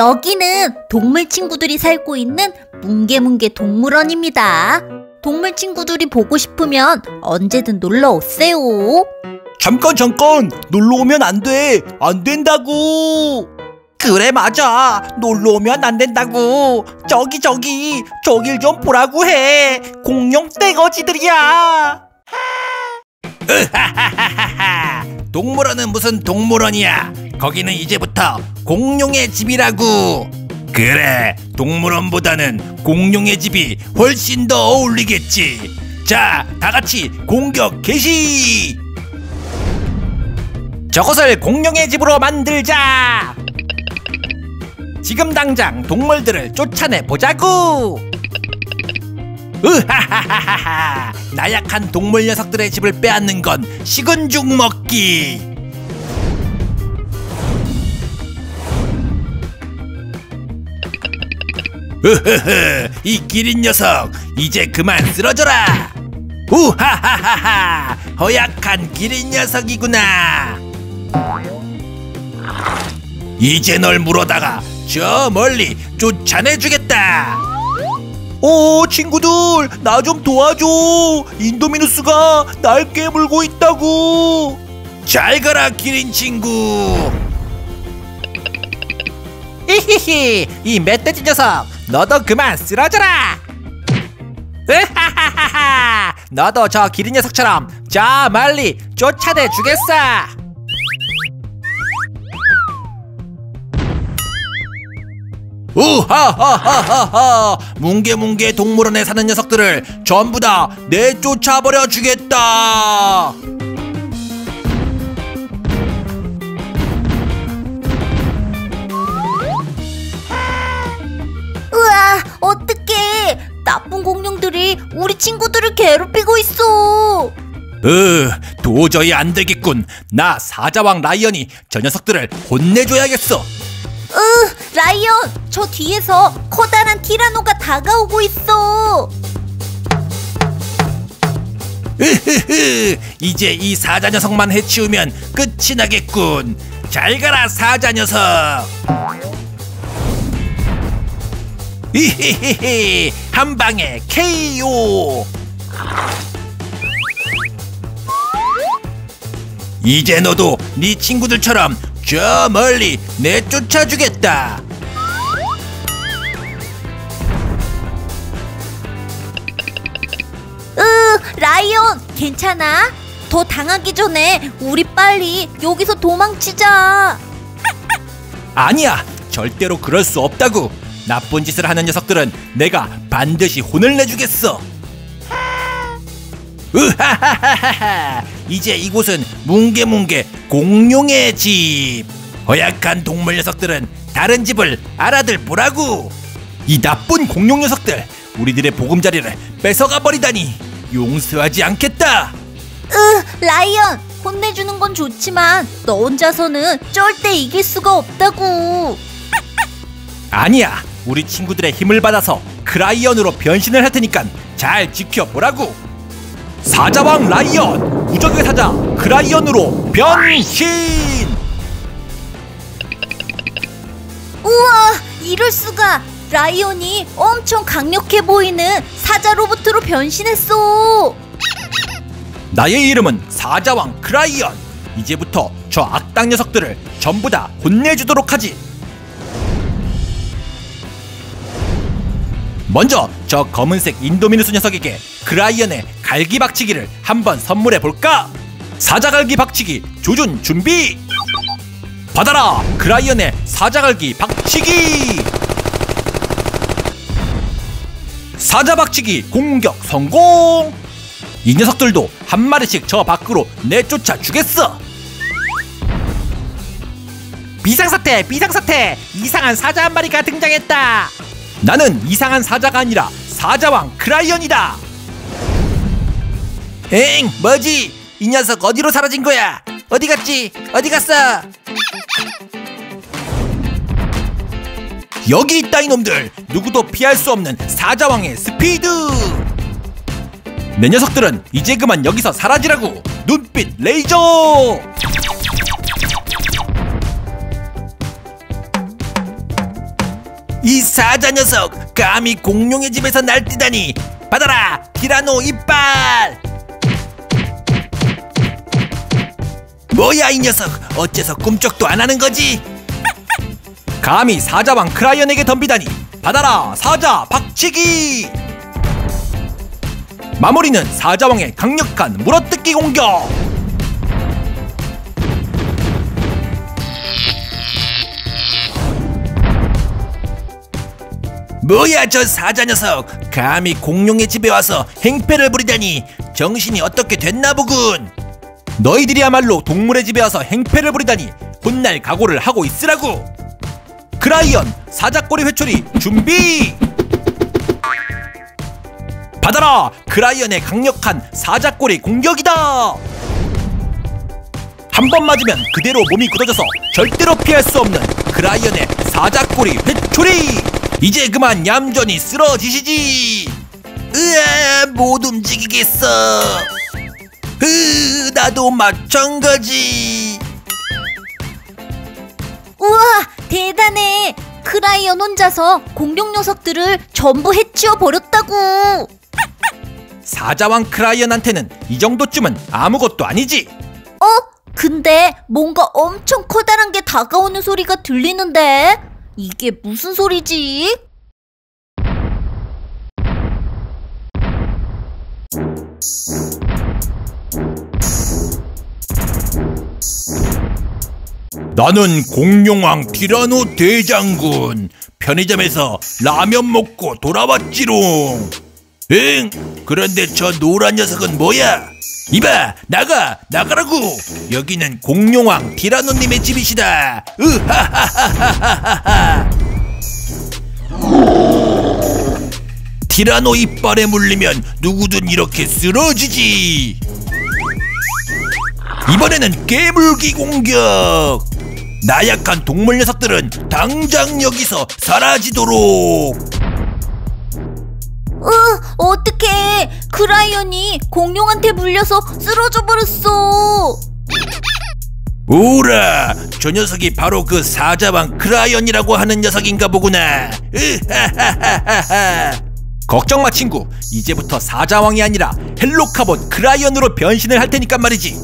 여기는 동물 친구들이 살고 있는 뭉게뭉게 동물원입니다. 동물 친구들이 보고 싶으면 언제든 놀러 오세요. 잠깐 잠깐 놀러 오면 안 돼. 안 된다고. 그래 맞아. 놀러 오면 안 된다고. 저기 저기 저길 좀 보라고 해. 공룡 떼거지들이야. 으하하하하. 동물원은 무슨 동물원이야. 거기는 이제부터 공룡의 집이라고. 그래, 동물원보다는 공룡의 집이 훨씬 더 어울리겠지. 자, 다 같이 공격 개시! 저것을 공룡의 집으로 만들자! 지금 당장 동물들을 쫓아내 보자고! 으하하하하! 나약한 동물 녀석들의 집을 빼앗는 건 식은 죽 먹기! 으흐흐 이 기린 녀석 이제 그만 쓰러져라. 우하하하하 허약한 기린 녀석이구나. 이제 널 물어다가 저 멀리 쫓아내주겠다. 오 친구들 나 좀 도와줘. 인도미누스가 날 깨물고 있다고. 잘 가라 기린 친구 히히히 이 멧돼지 녀석 너도 그만 쓰러져라. 으하하하하 너도 저 기린 녀석처럼 저 멀리 쫓아내 주겠어. 우하하하하하 뭉게뭉게 동물원에 사는 녀석들을 전부 다 내쫓아버려 주겠다 친구들을 괴롭히고 있어. 으 도저히 안 되겠군 나 사자왕 라이언이 저 녀석들을 혼내줘야겠어 으, 라이언, 저 뒤에서 커다란 티라노가 다가오고 있어. 으흐흐 이제 이 사자 녀석만 해치우면 끝이 나겠군 잘 가라 사자 녀석 이히히히 한 방에 KO 이제 너도 네 친구들처럼 저 멀리 내쫓아 주겠다 으, 라이언, 괜찮아? 더 당하기 전에 우리 빨리 여기서 도망치자. 아니야 절대로 그럴 수 없다고 나쁜 짓을 하는 녀석들은 내가 반드시 혼을 내주겠어. 으하하하하 이제 이곳은 뭉게뭉게 공룡의 집. 허약한 동물 녀석들은 다른 집을 알아들 보라고. 이 나쁜 공룡 녀석들 우리들의 보금자리를 뺏어가 버리다니 용서하지 않겠다. 으, 라이언, 혼내주는 건 좋지만 너 혼자서는 절대 이길 수가 없다고. 아니야 우리 친구들의 힘을 받아서 크라이언으로 변신을 할 테니까 잘 지켜보라고 사자왕 라이언 무적의 사자 크라이언으로 변신 우와, 이럴 수가. 라이언이 엄청 강력해 보이는 사자 로봇으로 변신했어. 나의 이름은 사자왕 크라이언 이제부터 저 악당 녀석들을 전부 다 혼내주도록 하지 먼저 저 검은색 인도미누스 녀석에게 크라이언의 갈기박치기를 한번 선물해 볼까? 사자갈기 박치기 조준 준비! 받아라 크라이언의 사자갈기 박치기! 사자박치기 공격 성공! 이 녀석들도 한 마리씩 저 밖으로 내쫓아 주겠어! 비상사태 비상사태 이상한 사자 한 마리가 등장했다 나는 이상한 사자가 아니라 사자왕 크라이언이다. 엥 뭐지? 이 녀석 어디로 사라진 거야? 어디 갔지? 어디 갔어? 여기 있다 이놈들. 누구도 피할 수 없는 사자왕의 스피드! 네 녀석들은 이제 그만 여기서 사라지라고. 눈빛 레이저 사자 녀석 감히 공룡의 집에서 날뛰다니. 받아라 티라노 이빨! 뭐야 이 녀석? 어째서 꿈쩍도 안 하는 거지? 감히 사자왕 크라이언에게 덤비다니. 받아라 사자 박치기! 마무리는 사자왕의 강력한 물어뜯기 공격 뭐야 저 사자 녀석? 감히 공룡의 집에 와서 행패를 부리다니. 정신이 어떻게 됐나 보군. 너희들이야말로 동물의 집에 와서 행패를 부리다니 혼날 각오를 하고 있으라고. 크라이언 사자꼬리 회초리 준비! 받아라! 크라이언의 강력한 사자꼬리 공격이다! 한 번 맞으면 그대로 몸이 굳어져서 절대로 피할 수 없는 크라이언의 사자꼬리 회초리 이제 그만 얌전히 쓰러지시지 으아 못 움직이겠어 으 나도 마찬가지 우와, 대단해. 크라이언 혼자서 공룡 녀석들을 전부 해치워 버렸다고. 사자왕 크라이언한테는 이 정도쯤은 아무것도 아니지 어? 근데 뭔가 엄청 커다란 게 다가오는 소리가 들리는데? 이게 무슨 소리지? 나는 공룡왕 티라노 대장군. 편의점에서 라면 먹고 돌아왔지롱. 응? 그런데 저 노란 녀석은 뭐야 이봐 나가 나가라고. 여기는 공룡왕 티라노님의 집이시다. 티라노 이빨에 물리면 누구든 이렇게 쓰러지지. 이번에는 깨물기 공격. 나약한 동물 녀석들은 당장 여기서 사라지도록. 으, 어떡해. 크라이언이 공룡한테 물려서 쓰러져 버렸어. 오호라 저 녀석이 바로 그 사자왕 크라이언이라고 하는 녀석인가 보구나. 걱정 마 친구. 이제부터 사자왕이 아니라 헬로카봇 크라이언으로 변신을 할 테니까 말이지.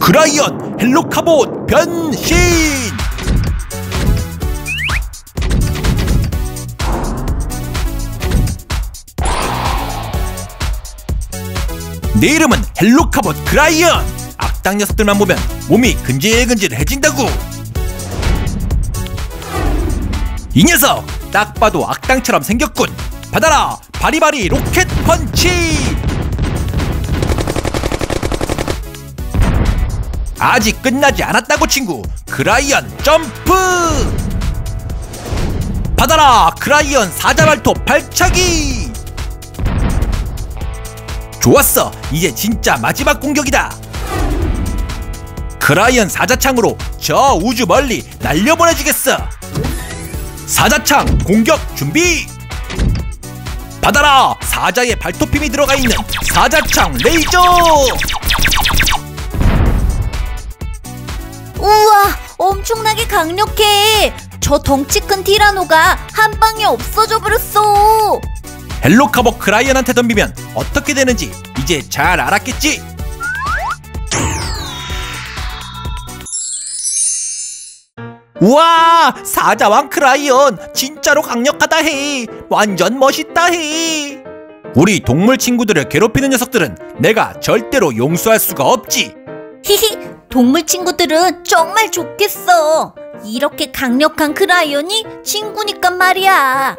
크라이언 헬로카봇 변신 내 이름은 헬로카봇 크라이언. 악당 녀석들만 보면 몸이 근질근질해진다고. 이 녀석 딱 봐도 악당처럼 생겼군. 받아라 바리바리 로켓 펀치! 아직 끝나지 않았다고 친구. 크라이언 점프! 받아라 크라이언 사자발톱 발차기 좋았어. 이제 진짜 마지막 공격이다. 크라이언 사자창으로 저 우주 멀리 날려보내주겠어. 사자창 공격 준비! 받아라! 사자의 발톱힘이 들어가 있는 사자창 레이저! 우와, 엄청나게 강력해. 저 덩치 큰 티라노가 한 방에 없어져 버렸어. 헬로카봇 크라이언한테 덤비면 어떻게 되는지 이제 잘 알았겠지? 우와 사자왕 크라이언 진짜로 강력하다 해 완전 멋있다 해 우리 동물 친구들을 괴롭히는 녀석들은 내가 절대로 용서할 수가 없지 히히, 동물 친구들은 정말 좋겠어. 이렇게 강력한 크라이언이 친구니까 말이야.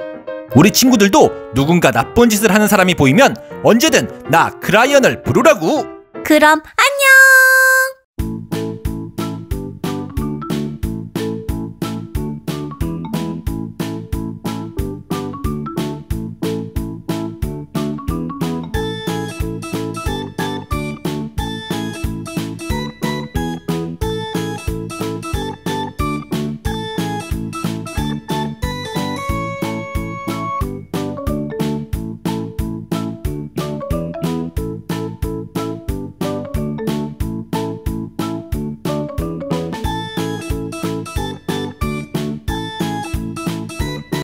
우리 친구들도 누군가 나쁜 짓을 하는 사람이 보이면 언제든 나 크라이언을 부르라고 그럼 안녕!